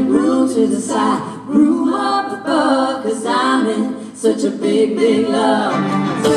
to the side, room up above, cause I'm in such a big, big love.